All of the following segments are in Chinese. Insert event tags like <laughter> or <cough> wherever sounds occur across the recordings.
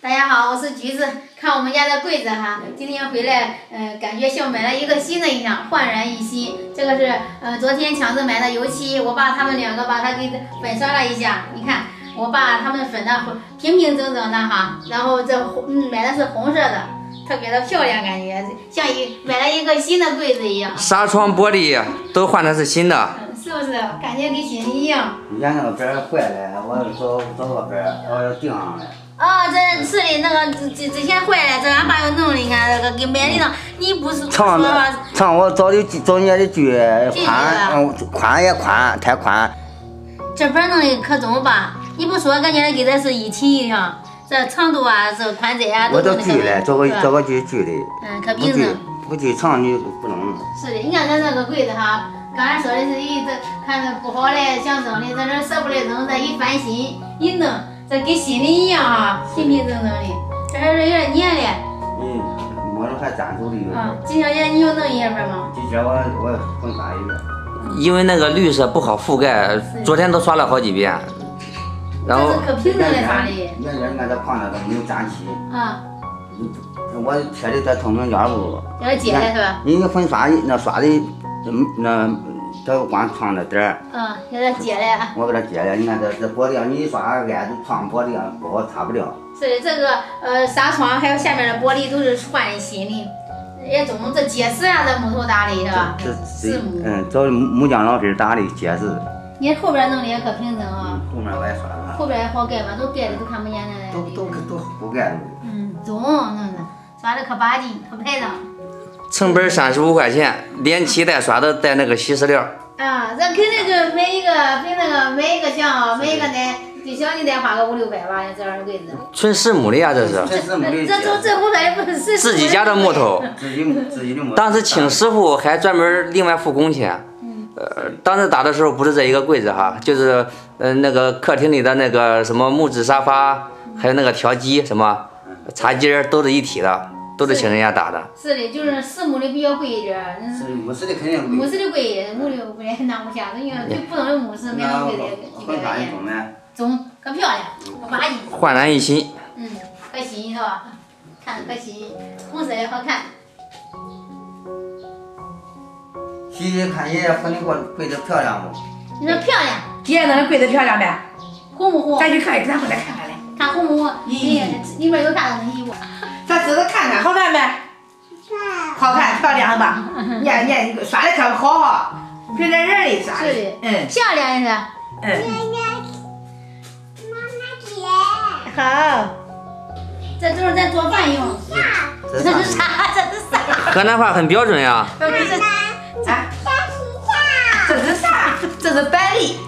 大家好，我是橘子。看我们家的柜子哈，今天回来，嗯，感觉像买了一个新的一样，焕然一新。这个是，呃，昨天强子买的油漆，我把他们两个把它给粉刷了一下。你看，我把他们粉的平平整整的哈。然后这红，嗯，买的是红色的，特别的漂亮，感觉像一买了一个新的柜子一样。纱窗玻璃都换的是新的，是不是？感觉跟新的一样。你家那个边坏了，我找找个边，我要钉上来。啊，这是的，那个之之之前坏了，这俺爸又弄的，你看这个给买的呢，你不是长的长，我找的找人家的锯宽，嗯，宽也宽，太宽。这边弄的可中吧？你不说，感觉跟这是一体一样。这长度啊，这宽窄啊，我找锯了，找个找个锯锯的。嗯，可平整。不锯长你不能。是的，你看咱这个柜子哈，刚才说的是一这看着不好嘞，想扔的，在这舍不得扔，这一翻新一弄。这跟新的一样啊，平平整整的，这还是有点粘的。嗯，摸着还粘手里。啊，金小姐，你有弄一份吗？今天我我分发一个。因为那个绿色不好覆盖，昨天都刷了好几遍。然后。这可平整的刷的。原先，你看这框子都没有粘漆。啊。我贴的在透明胶布。要接的是吧？人家粉刷那刷的，那。这光烫着点儿，嗯，给它接了。我给它揭了，你看这这玻璃，你一刷挨着框玻璃不好擦不掉。是的，这个呃纱窗还有下面的玻璃都是换新的，也中。这结实啊，这木头打的是吧？这实木。嗯，找木匠老师打的结实。你后边弄的也可平整啊。后面我也刷了。后边也好盖吗？都盖的都看不见了。都都都不盖嗯，中弄的，刷的可巴劲可排场。成本三十五块钱，连漆带刷的带那个稀释料。啊，咱肯定就买一个，比那个买一个像买一个奶最小你得花个五六百吧，这样的柜子。纯实木的呀，这是。纯实木的。这这这不算不是自己家的木头。自己自己的木头。当时请师傅还专门另外付工钱。嗯。呃，当时打的时候不是这一个柜子哈，就是嗯那个客厅里的那个什么木质沙发，还有那个调机什么茶几都是一体的。都是请人家打的，是的，就是实木的比较贵一点儿，是木质的肯定贵，木质的贵，木的贵那不下子，你看就普通的木是买贵的几百块钱，中可漂亮，可拔净，焕然一新，嗯，可新是吧？看可新，红色也好看。洗洗看爷爷说你给我柜子漂亮不？你说漂亮，爷爷那的柜子漂亮呗？红不红？咱去看，咱回来看看来。看红不红？咦，里面有啥东西不？咱仔细看看，好看没？好看，漂亮吧？<laughs> 你看，你看，刷的可好哈，平整人的刷的，嗯，漂亮是。嗯。好，这都是咱做饭用。这是啥？这是啥？河南话很标准呀。这是啥？这是啥？这是板栗。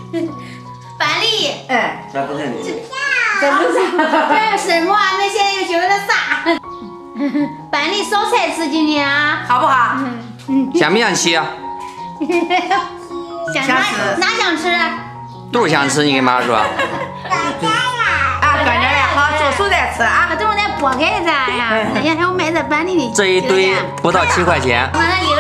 板栗。哎。这不是你。这是啥？这是什么？那现在又学了啥？板栗烧菜吃今天啊，好不好？<laughs> 想不想吃？<laughs> 想吃。哪想吃？都想吃，你跟妈说。干了。啊，干好，<laughs> 做熟再吃啊。等会再剥开咱呀。哎呀，还有卖这板栗的。这一堆不到七块钱。那那一个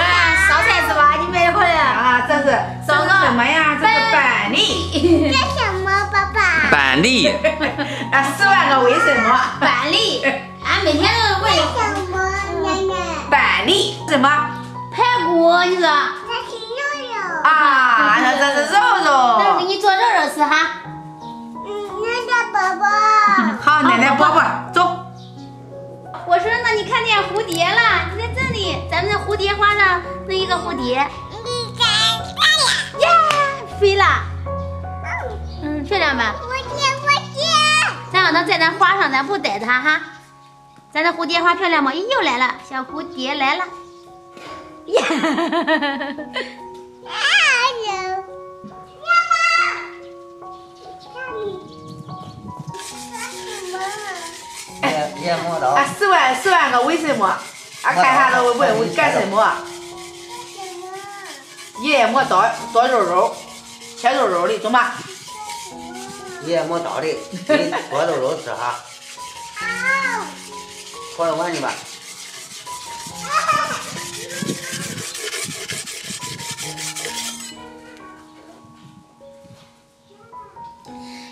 烧菜是吧？你买回来。啊，这是烧个什么呀？这是板栗。干什么，爸爸？板栗。啊，十万个为什么？板栗。俺每天都问什么奶奶？板栗什么？排骨，你说？这是肉肉。啊，这这是肉肉。那给你做肉肉吃哈。嗯，奶奶宝宝。<laughs> 好，奶奶宝宝，走。我说，那你看见蝴蝶了？你在这里，咱们的蝴蝶花上弄一个蝴蝶。你看，漂亮。呀，飞了。嗯，漂亮吧？蝴蝶，蝴蝶。咱让它在咱花上，咱不逮它哈。咱的蝴蝶花漂亮吗？咦，又来了，小蝴蝶来了。呀！啊！有。爷磨刀。啊，十万十万个为什么？啊，看下子问问干什么？爷爷磨刀剁肉肉，切肉肉的，中吧？爷爷磨刀的，给剁肉肉吃哈。好。过来玩去吧。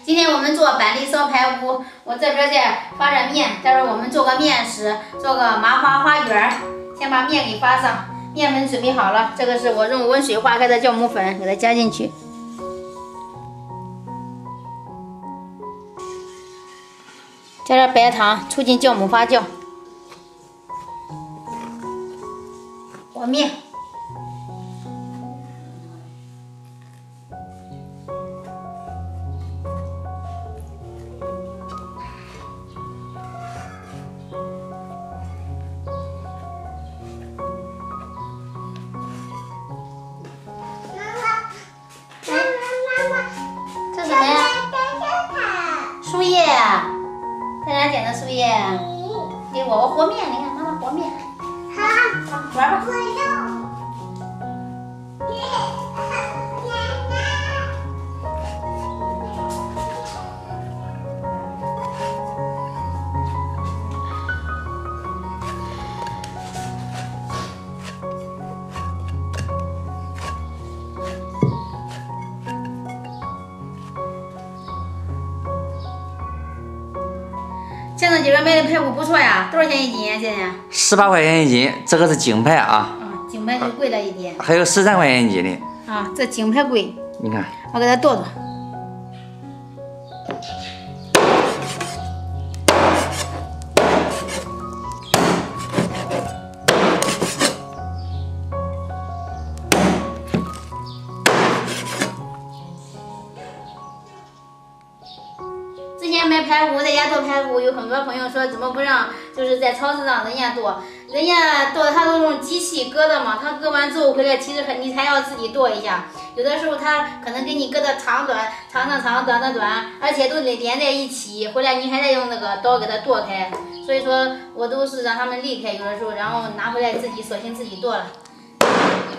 今天我们做板栗烧排骨，我这边在发着面，待会儿我们做个面食，做个麻花花卷。先把面给发上，面粉准备好了，这个是我用温水化开的酵母粉，给它加进去。加点白糖，促进酵母发酵。和今儿买的排骨不错呀，多少钱一斤呀？姐姐十八块钱一斤，这个是京排啊。啊，京排就贵了一点。还有十三块钱一斤的。啊，这京排贵。你看，我给它剁剁。前买排骨在家剁排骨，有很多朋友说怎么不让，就是在超市让人家剁，人家剁他都用机器割的嘛，他割完之后回来其实很你还要自己剁一下，有的时候他可能给你割的长短，长的长，短的短，而且都得连在一起，回来你还得用那个刀给它剁开，所以说我都是让他们离开，有的时候然后拿回来自己索性自己剁了。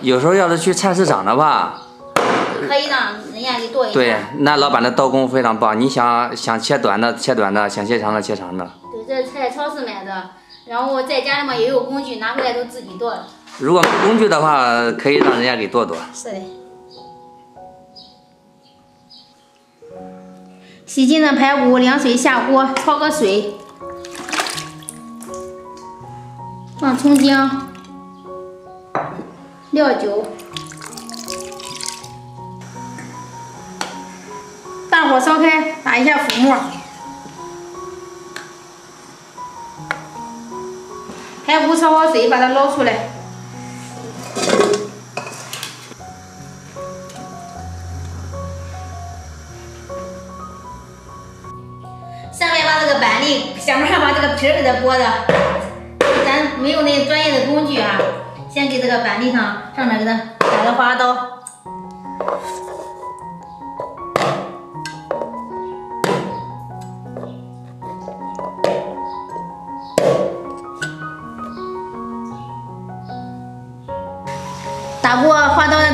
有时候要是去菜市场的话。可以让人家给剁一下。对，那老板的刀工非常棒。你想想切短的切短的，想切长的切长的。对，这是在超市买的，然后在家里面也有工具，拿回来都自己剁。如果没工具的话，可以让人家给剁剁。是的。洗净的排骨，凉水下锅焯个水，放葱姜、料酒。大火烧开，打一下浮沫。排骨焯好水，把它捞出来。下面把这个板栗，下面还把这个皮给它剥的。咱没有那专业的工具啊，先给这个板栗上上面给它打个花刀。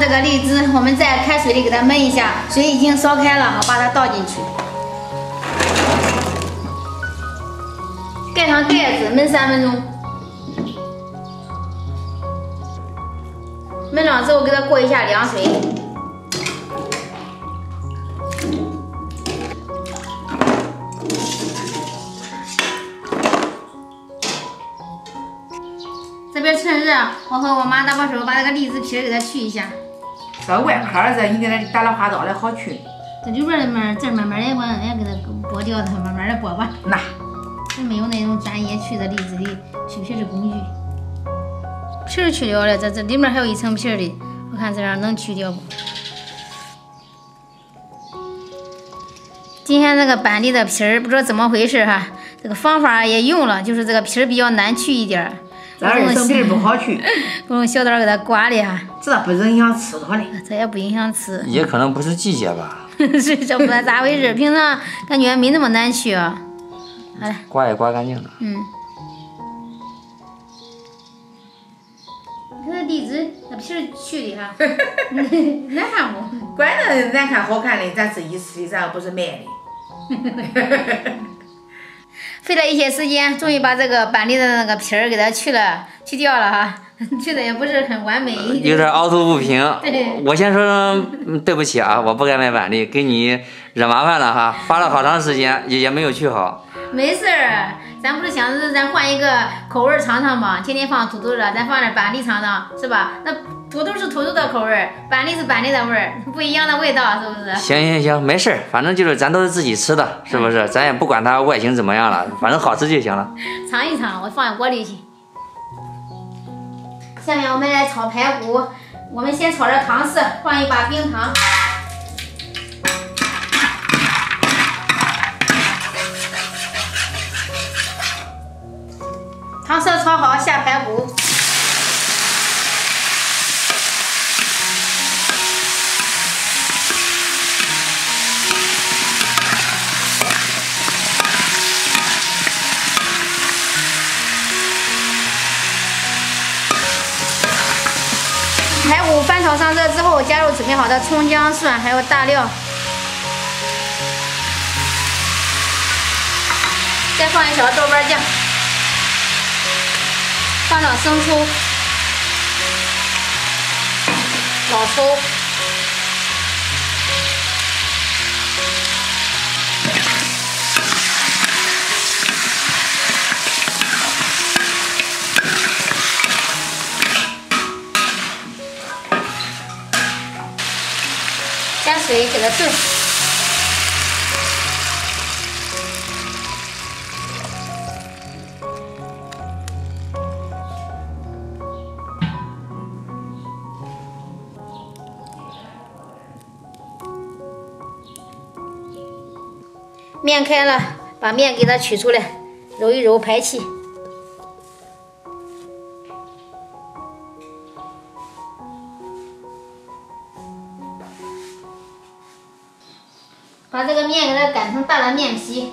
这个荔枝，我们在开水里给它焖一下，水已经烧开了，好把它倒进去，盖上盖子焖三分钟。焖了之后，给它过一下凉水。这边趁热，我和我妈搭把手，把这个荔枝皮给它去一下。这外壳这你给它打了花刀来好去。这里边的面，这慢慢的我俺给它剥掉它，慢慢的剥吧。那，这没有那种专业去的荔枝的去皮的工具。皮儿去掉了，这这里面还有一层皮的，我看这样能去掉不？今天这个板栗的皮儿不知道怎么回事哈，这个方法也用了，就是这个皮儿比较难去一点。这二层皮不好去，我用小刀给它刮的哈。这不影响吃的，这也不影响吃。也可能不是季节吧。<laughs> 是这不知道咋回事，平常感觉没那么难去啊。好嘞。刮也刮干净了。嗯。你看这荔枝，那皮儿去的哈，难看不？管它难看好看的，咱自己吃的，咱又不是卖的。费了一些时间，终于把这个板栗的那个皮儿给它去了，去掉了哈，<laughs> 去的也不是很完美，有点凹凸不平。<laughs> 对，我先说声对不起啊，我不该买板栗，给你惹麻烦了哈，花了好长时间也也没有去好。没事儿，咱不是想着咱换一个口味尝尝吗？天天放土豆的，咱放点板栗尝尝，是吧？那土豆是土豆的口味，板栗是板栗的味儿，不一样的味道，是不是？行行行，没事儿，反正就是咱都是自己吃的，是不是？咱也不管它外形怎么样了，反正好吃就行了。尝一尝，我放锅里去。下面我们来炒排骨，我们先炒点糖色，放一把冰糖。糖色炒好，下排骨。准备好的葱姜蒜，还有大料，再放一勺豆瓣酱，放点生抽、老抽。水给它炖。面开了，把面给它取出来，揉一揉排气。拌了面皮，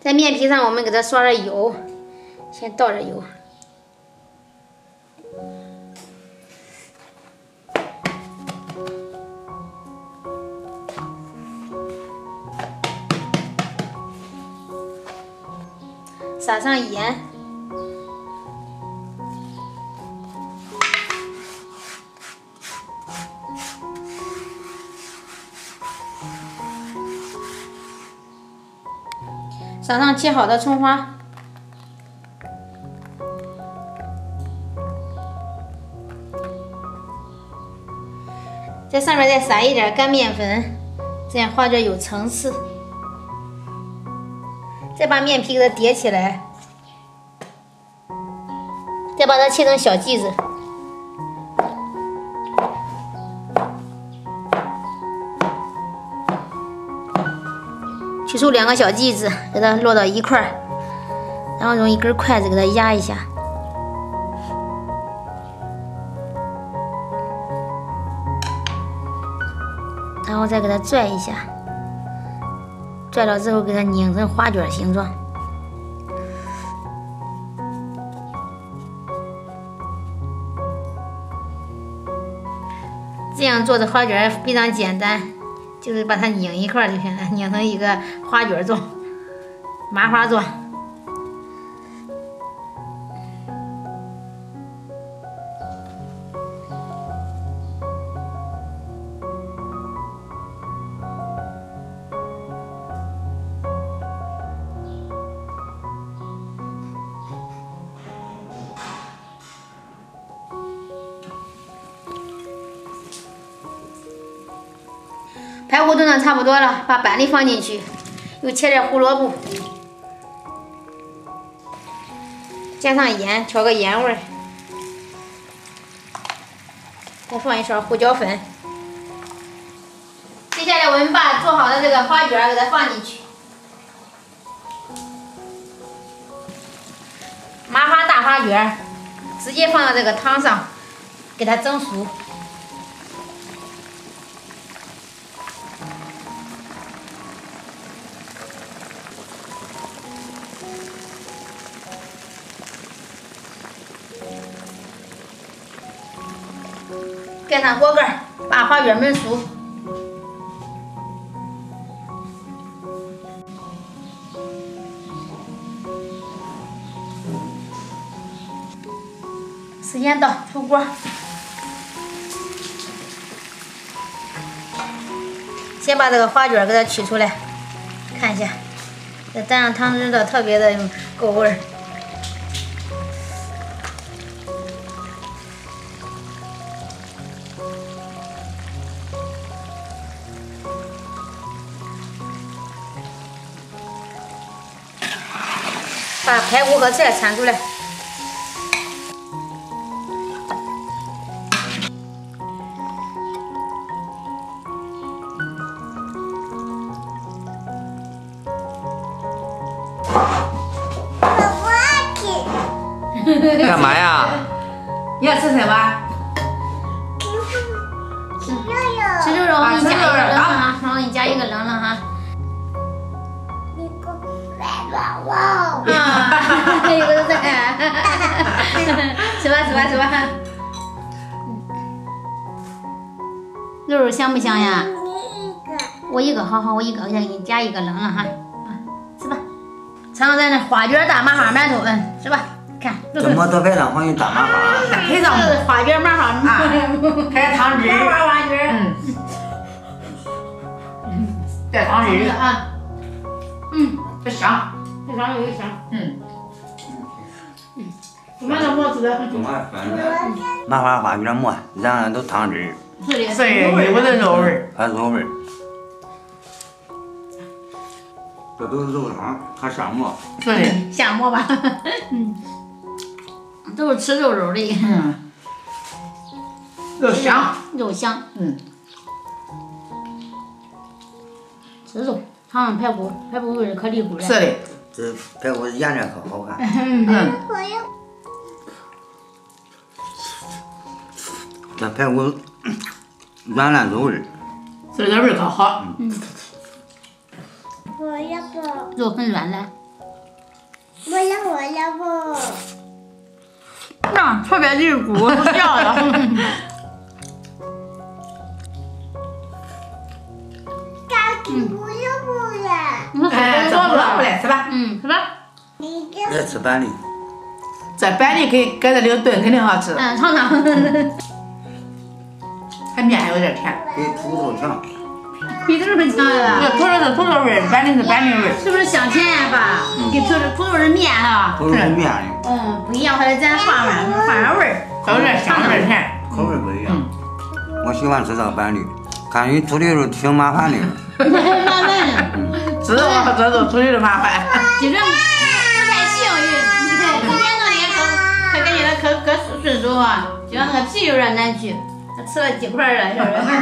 在面皮上我们给它刷点油，先倒点油。撒上盐，撒上切好的葱花，在上面再撒一点干面粉，这样花卷有层次。再把面皮给它叠起来，再把它切成小剂子，取出两个小剂子，给它摞到一块儿，然后用一根筷子给它压一下，然后再给它拽一下。拽了之后，给它拧成花卷形状。做的花卷非常简单，就是把它拧一块就行了，拧成一个花卷状、麻花状。排骨炖的差不多了，把板栗放进去，又切点胡萝卜，加上盐，调个盐味，再放一勺胡椒粉。接下来我们把做好的这个花卷给它放进去，麻花大花卷，直接放到这个汤上，给它蒸熟。盖上锅盖，把花卷焖熟。时间到，出锅。先把这个花卷给它取出来，看一下，再蘸上汤汁的，特别的够味儿。把排骨和菜铲出来。干嘛呀？你 <laughs> 要吃什么？吃肉肉，我给你加一个冷了哈，然后给你加一个冷了哈。啊，有个在，吃吧吃吧吃吧。肉肉香不香呀？我一个，好好，我一个，我先给你加一个冷了哈。啊，吃吧。尝尝咱那花卷大麻花馒头，嗯，吃吧。看，怎么都配上黄油大麻花？配上这是花卷麻花啊，开汤汁，麻花花卷。嗯，带汤汁啊，嗯，这香，这上有香。嗯。麻花花卷馍，然后都汤汁，是的，是有股子肉味儿，还肉味儿。这都是肉汤，还上馍。是的，下馍吧。嗯，都是吃肉肉的。嗯，肉香，肉香。嗯，吃肉，尝尝排骨，排骨味儿可离谱了。是的，这排骨颜色可好看。嗯，这排骨软烂入味儿。是的，味儿可好。嗯我要不，肉很软烂。我要我要不，那特别离骨，不掉了。<laughs> 大鸡不要不呀，哎，这不老不来是吧？嗯，是吧？你这爱吃板栗，这板栗给搁这里炖肯定好吃，嗯，尝尝。它面还有点甜。比土豆强。比土豆强这了，土豆是土豆味儿，板栗是板栗味儿。是不是香甜呀，爸？跟土豆土豆是面哈。土豆是面的，嗯，不一样，还得咱换换换换味儿。它有点香，有点甜。口味不一样。我喜欢吃这个板栗，感觉土豆肉挺麻烦的。麻烦的，<laughs> 知道我这都土豆的麻烦。今天不太幸运，你看今天弄的可可感觉可可顺手啊，就像那个皮有点难去。吃了几块了，是不是？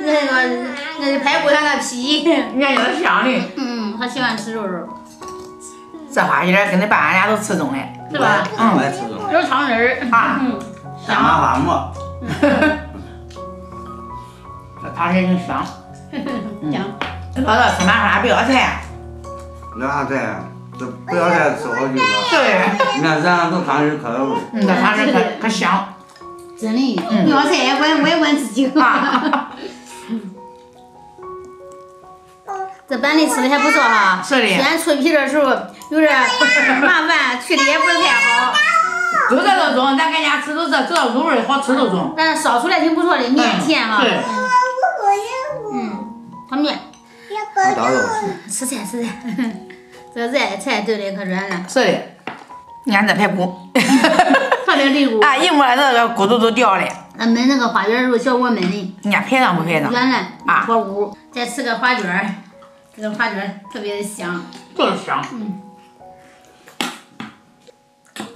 那个那排骨它那皮，<laughs> 人家有点香的，嗯，他喜欢吃肉肉，这花卷跟你爸俺俩都吃中了。是吧？嗯我爱吃中了。有汤汁儿，啊香，麻花馍，这汤汁真香。<laughs> 香。老道吃麻花不要菜，那啥菜，这不要菜吃好久了。对，你看咱都汤汁可有味儿。嗯，这汤汁可可香。真的，不要菜也问我也问自己。哈，<laughs> 这板栗吃的还不错哈。是的。虽然脆皮的时候有点麻烦，<laughs> 去的也不是太好，就这都中，咱搁家吃都这，只要入味儿好吃都中。但是烧出来挺不错的，面甜哈。是嗯。它面。吃菜 <laughs> 吃菜，这热菜炖的可软了，是的，你看这排骨，啊，一摸那个骨头都掉了，那焖那个花卷肉，小锅焖的，你看排上不排上？软烂啊火乎。再吃个花卷儿，这个花卷儿特别的香。就是香，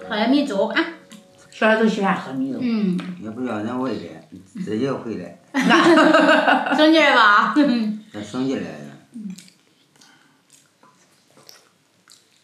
喝点米粥啊，小孩都喜欢喝米粥。嗯，也不要人喂的，自己回来，省劲儿吧。再省劲来。